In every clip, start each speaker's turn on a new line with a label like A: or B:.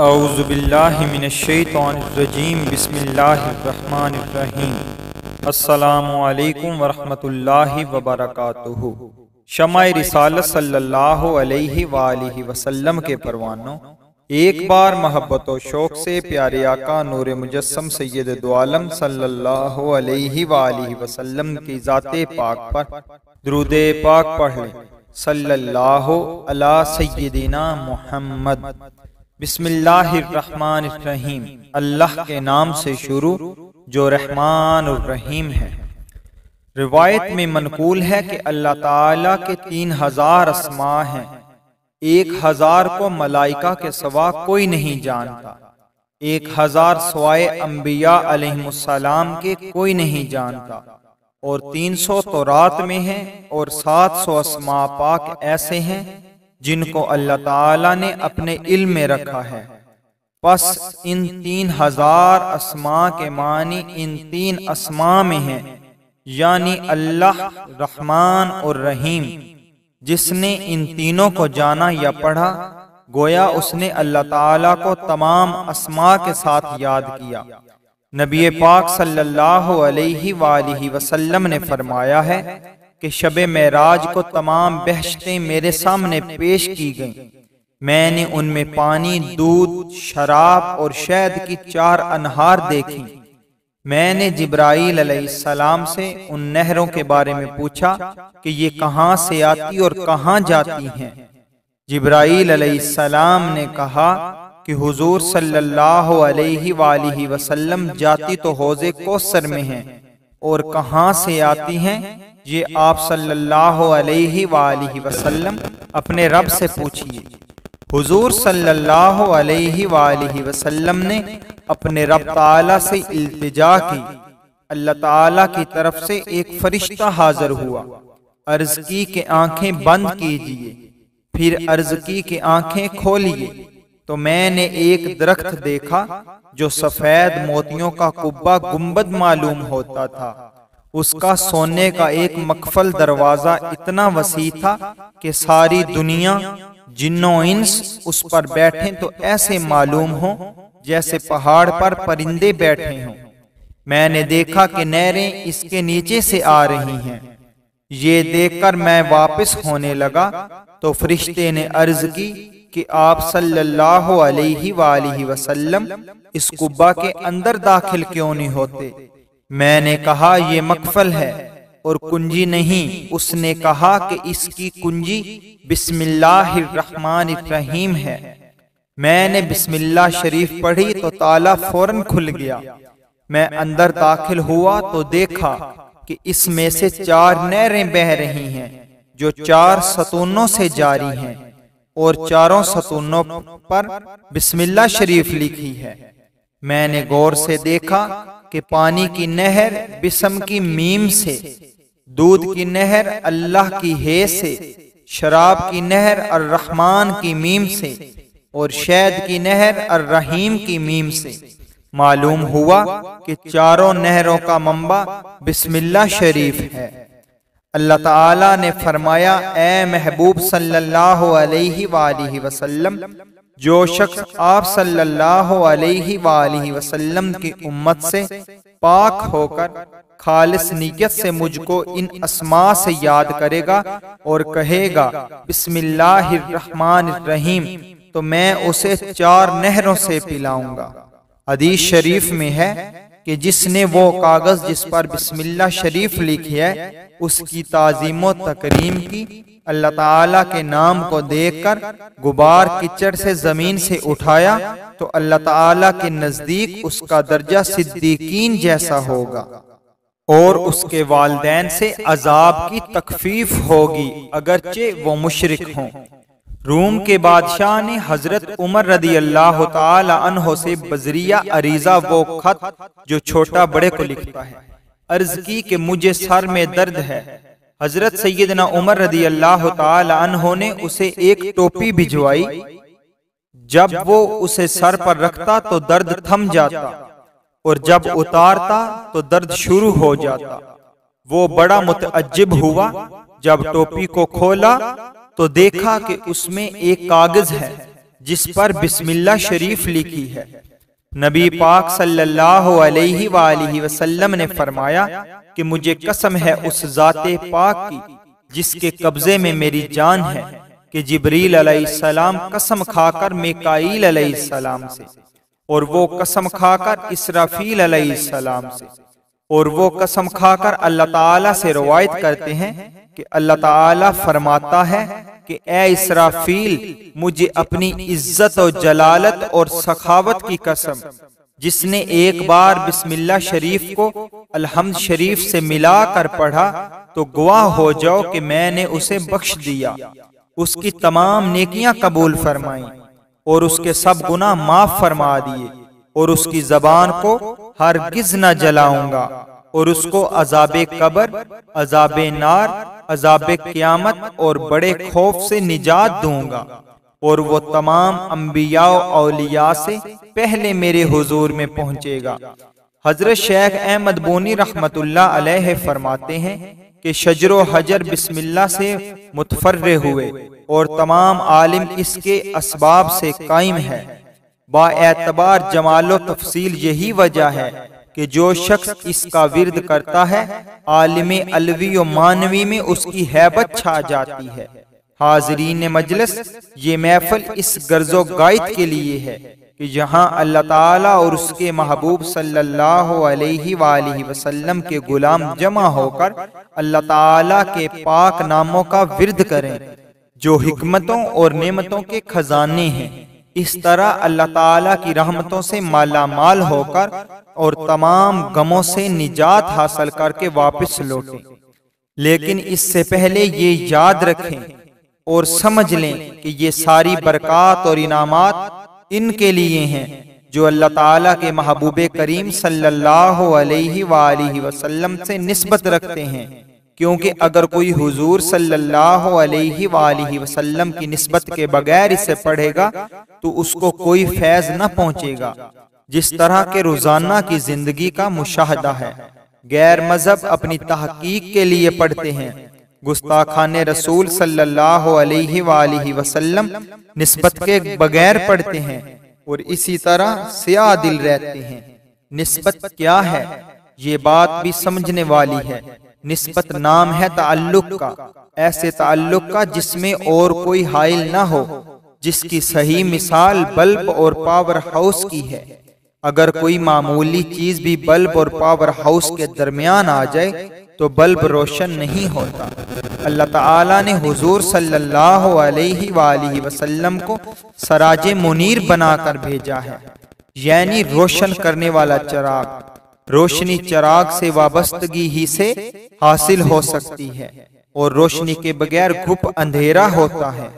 A: अउज़बिल्लिमिनशैतरजीम अस्सलामुअलैकुम वरहमतुल्लाहि वबरकातुहु शमाय रिसालत सल्लल्लाहु अलैहि के परवानों एक बार मोहब्बत व शौक से प्यारे आका नूर मुजस्म सैयद दुआलम सल्लल्लाहु अलैहि की ज़ाते पाक पर दरूद पाक पढ़ लें सल्लल्लाहु मुहम्मद बिस्मिल्लाहिर्रहमानिर्रहीम। अल्लाह के नाम से शुरू जो रहमान और रहीम है। रिवायत में मनकूल है कि अल्लाह ताला के तीन हज़ार असमा हैं। एक हज़ार को मलाइका के सवा कोई नहीं जानता। एक हज़ार सवाए अम्बिया अलैहिस्सलाम के कोई नहीं जानता। और तीन सौ तो रात में है और सात सौ असमा पाक ऐसे हैं जिनको अल्लाह ताला ने अपने इल्म में रखा है। बस इन तीन हज़ार असमा के मानी इन तीन असमा में है यानी अल्लाह रहमान और रहीम जिसने इन तीनों को जाना या पढ़ा गोया उसने अल्लाह ताला को तमाम असमा के साथ याद किया। नबी पाक सल्लल्लाहु अलैहि वसल्लम ने फरमाया है कि शब महराज को तमाम बहशतें मेरे सामने पेश की गईं। मैंने उनमें पानी, दूध, शराब और शहद की चार अनहार देखी। मैंने जिब्राइल सलाम से उन नहरों के बारे में पूछा कि ये कहाँ से आती और कहाँ जाती हैं। जिब्राइल सलाम ने कहा कि हुजूर सल्लल्लाहु अलैहि वसल्लम जाती तो हौजे कोसर में हैं और कहाँ से आती हैं? ये आप सल्लल्लाहु अलैहि वसल्लम अपने रब से पूछिए। हुजूर सल्लल्लाहु अलैहि वसल्लम ने अपने रब ताला से इल्तिजा की। अल्लाह ताला की तरफ़ से एक फरिश्ता हाजिर हुआ। अर्ज़ की के आँखें बंद कीजिए। फिर अर्ज़ की के आँखें खोलिए। तो मैंने एक दरख्त देखा जो सफ़ेद मोतियों का कुब्बा गुंबद मालूम होता था। उसका सोने का एक मकफल दरवाज़ा इतना वसी था कि सारी दुनिया जिन्नो इंस उस पर बैठे तो ऐसे मालूम हो जैसे पहाड़ पर परिंदे बैठे हों। मैंने देखा कि नहरें इसके नीचे से आ रही हैं। ये देखकर मैं वापस होने लगा तो फरिश्ते ने अर्ज़ की कि आप सल्लल्लाहु अलैहि वसल्लम इस कुब्बा के अंदर दाखिल क्यों नहीं होते? मैंने कहा, ये मकफल है। और कुंजी नहीं, उसने कहा कि इसकी कुंजी बिस्मिल्लाहिर्रहमानिर्रहीम है। मैंने बिस्मिल्लाह शरीफ पढ़ी तो ताला फ़ौरन खुल गया। मैं अंदर दाखिल हुआ तो देखा कि इसमें से चार नहरें बह रही हैं, जो चार सतूनों से जारी हैं और चारों सतूनों पर बिस्मिल्लाह शरीफ लिखी है। मैंने गौर से देखा कि पानी की नहर बिसम की मीम से, दूध की नहर अल्लाह की हे से, शराब की नहर और रहमान की मीम से और शहद की नहर और रहीम की मीम से। मालूम हुआ कि चारों नहरों का मंबा बिस्मिल्लाह शरीफ है। अल्लाह ताला ने फरमाया ए महबूब सल्लल्लाहु अलैहि वसल्लम जो शख्स आप सल्लल्लाहु अलैहि वसल्लम की उम्मत से पाक होकर खालिस नीयत से मुझको इन असमा से याद करेगा और कहेगा बिस्मिल्लाहिर्रहमानिर्रहीम तो मैं उसे चार नहरों से पिलाऊँगा। हदीस शरीफ में है कि जिसने वो कागज़ जिस पर बिस्मिल्लाह शरीफ लिखी है, उसकी ताजीम तकरीम की, अल्लाह ताला के नाम को देखकर गुबार किचड़ से ज़मीन से उठाया तो अल्लाह ताला के नज़दीक उसका दर्जा सिद्दीकीन जैसा होगा। और उसके वालदेन से अजाब की तकफीफ होगी, अगरचे वो मुशरक हों। रूम के बादशाह ने हज़रत उमर रदी अल्लाह तहो से बजरिया अरीजा वो खत, जो छोटा बड़े को लिखता है, अर्ज़ की कि मुझे सर में दर्द है। हज़रत सैदना उमर रदी अल्लाह तहों ने उसे एक टोपी भिजवाई। जब वो उसे सर पर रखता तो दर्द थम जाता, और जब उतारता तो दर्द शुरू हो जाता। वो बड़ा मुतअजिब हुआ, जब टोपी को खोला तो देखा कि उसमें एक कागज़ है, जिस पर बिस्मिल्लाह शरीफ लिखी है। नबी पाक सल्लल्लाहु अलैहि वसल्लम ने फरमाया कि मुझे कसम है उस जाते पाक की, जिसके कब्जे में मेरी जान है, कि जिबरील सलाम कसम खाकर मेकाईल सलाम से, और वो कसम खाकर इसराफील सलाम से। और वो कसम खाकर अल्लाह ताला से रवायत करते हैं कि अल्लाह ताला फरमाता है कि, ए इसराफील, मुझे अपनी इज़्ज़त और जलालत और सखावत की कसम। जिसने एक बार बिस्मिल्लाह शरीफ को अलहमद शरीफ से मिलाकर पढ़ा तो गवाह हो जाओ कि मैंने उसे बख्श दिया। उसकी तमाम नेकियाँ कबूल फरमाई और उसके सब गुना माफ़ फरमा दिए। और उसकी जबान को हर गिज न जलाऊँगा और उसको अजाब कबर, अजाब नार, अजाब क्यामत और बड़े खौफ से निजात दूँगा। और वो तमाम अम्बिया औलिया से पहले मेरे हुजूर में पहुंचेगा। हज़रत शेख अहमद बोनी अलैह फरमाते हैं कि शजर हजर बिस्मिल्लाह से मुतफर्रे हुए और तमाम आलिम इसके इसबाब से कायम है। बातबार जमालो तफसील यही वजह है कि जो शख्स इसका विरद करता है, आलिम अलवी और मानवी में उसकी हैबत छा जाती है। हाजरीन मजलस, ये महफल इस गर्जो गायत के लिए है कि जहाँ अल्लाह ताला और उसके महबूब सल्लल्लाहु अलैहि वसल्लम के गुलाम जमा होकर अल्लाह ताला के पाक नामों का विरद करें, जो हिकमतों और नेमतों के खजाने हैं। इस तरह अल्लाह ताला की रहमतों से माला माल होकर और तमाम गमों से निजात हासिल करके वापस लौटें। लेकिन इससे पहले ये याद रखें और समझ लें कि ये सारी बरकत और इनामात इनके लिए हैं, जो अल्लाह ताला के महबूब करीम सल्लल्लाहु अलैहि वसल्लम से निस्बत रखते हैं। क्योंकि अगर कोई हुजूर सल्लल्लाहु अलैहि वसल्लम की निस्बत के बगैर इसे पढ़ेगा तो उसको कोई फैज न पहुंचेगा। जिस तरह के रोज़ाना की ज़िंदगी का मुशाहदा है गैर मज़हब अपनी तहकीक के लिए पढ़ते हैं। गुस्ताखान रसूल सल्लल्लाहु अलैहि वसल्लम निस्बत के बगैर पढ़ते हैं और इसी तरह सिया दिल रहते हैं। निस्बत क्या है? ये बात भी समझने वाली है निस्बत नाम है ताल्लुक का, ऐसे ताल्लुक का जिसमें और कोई हाइल ना हो, जिसकी सही मिसाल बल्ब और पावर हाउस की है। अगर कोई मामूली चीज़ भी बल्ब और पावर हाउस के दरमियान आ जाए तो बल्ब रोशन नहीं होता। अल्लाह ताला ने हुजूर सल्लल्लाहु अलैहि वसल्लम को सराज मुनीर बनाकर भेजा है। यानी रोशन करने वाला चराग। रोशनी चराग से वाबस्तगी ही से हासिल हो सकती है, और रोशनी के बगैर गुप अंधेरा होता है,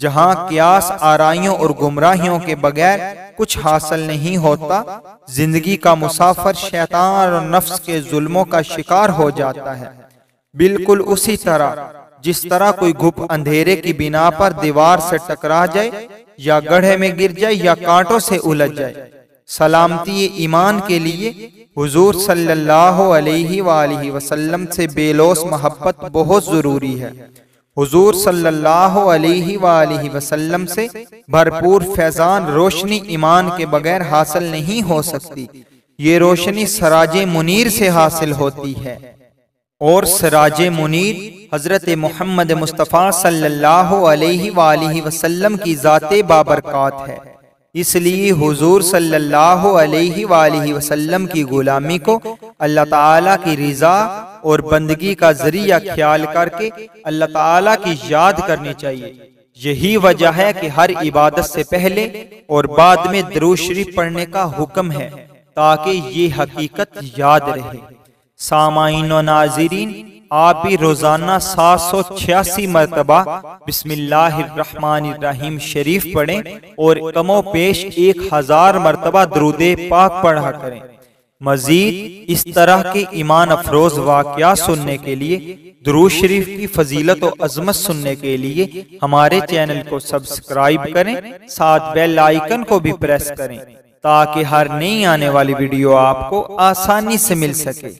A: जहाँ क्यास आराइयों और गुमराहियों के बगैर कुछ हासिल नहीं होता, ज़िंदगी का मुसाफर शैतान और नफ्स के जुल्मों का शिकार हो जाता है। बिल्कुल उसी तरह, जिस तरह कोई गुप अंधेरे की बिना पर दीवार से टकरा जाए, या गढ़े में गिर जाए, या कांटों से उलझ जाए सलामती ईमान के लिए हुजूर सल्लल्लाहु अलैहि वसल्लम से बेलोस मोहब्बत बहुत ज़रूरी है। हुजूर सल्लल्लाहु अलैहि वसल्लम से भरपूर फैजान रोशनी ईमान के बगैर हासिल नहीं हो सकती। ये रोशनी सराज मुनीर से हासिल होती है। और सराज मुनीर हज़रत मोहम्मद मुस्तफ़ा सल्लल्लाहु अलैहि वसल्लम की ज़ात बाबरकत है। इसलिए हुजूर सल्लल्लाहु अलैहि वसल्लम की गुलामी को अल्लाह ताला की रिजा और बंदगी का ज़रिया ख्याल करके अल्लाह ताला की याद करनी चाहिए। यही वजह है कि हर इबादत से पहले और बाद में दरूशरी पढ़ने का हुक्म है ताकि ये हकीकत याद रहे। सामाइन नाजरीन आप भी रोज़ाना सात सौ छियासी मरतबा बिस्मिल्लाहिर्रहमानिर्रहीम शरीफ पढ़ें और कमो पेश एक हज़ार मरतबा दरूदे पाक पढ़ा करें। मजीद इस तरह के ईमान अफरोज वाक़ सुनने के लिए दरूज शरीफ की फजीलत और अजमत सुनने के लिए हमारे चैनल को सब्सक्राइब करें, साथ बेल आइकन को भी प्रेस करें, ताकि हर नई आने वाली वीडियो आपको आसानी से मिल सके।